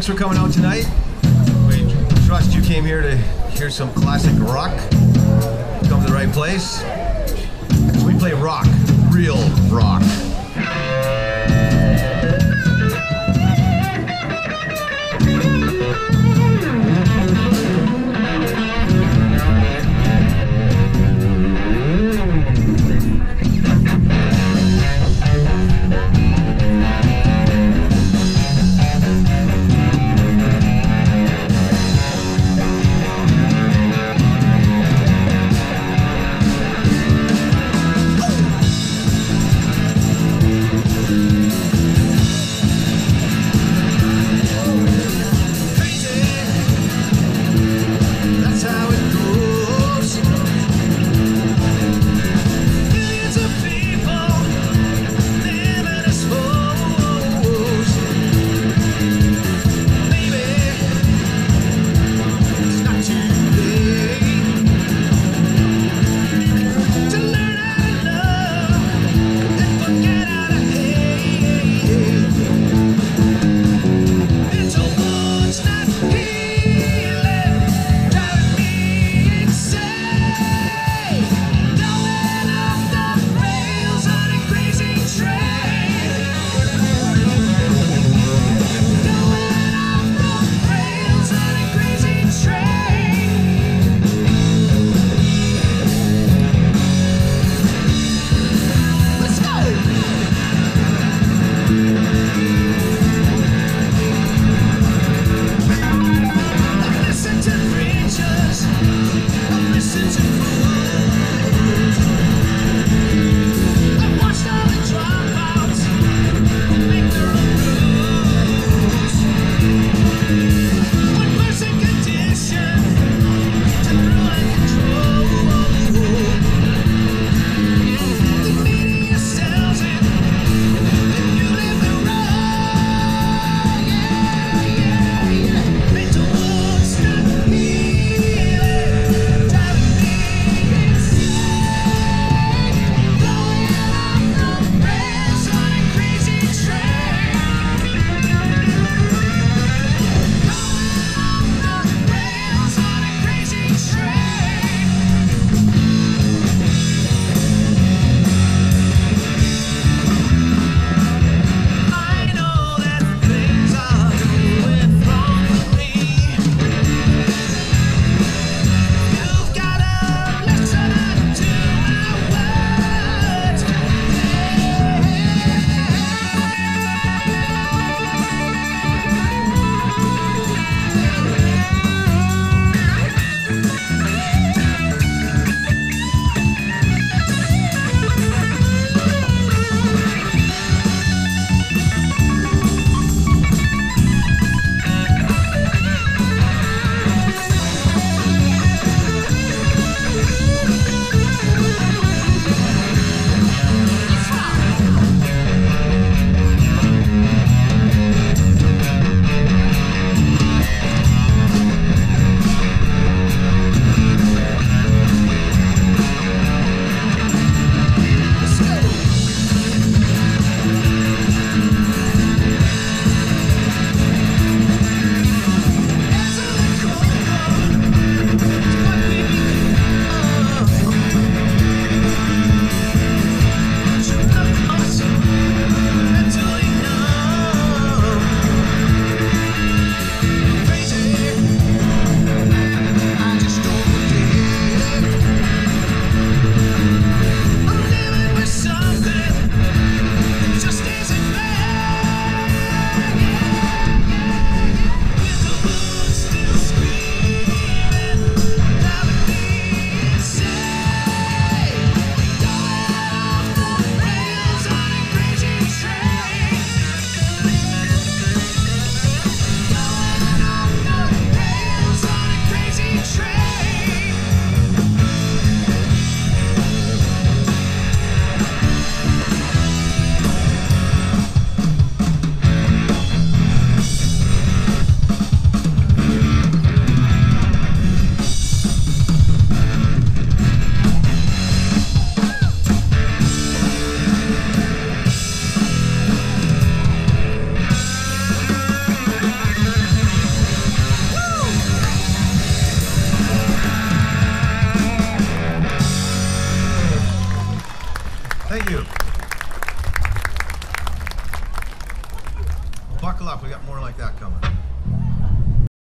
thanks for coming out tonight. We trust you came here to hear some classic rock. Come to the right place. We play rock, real rock.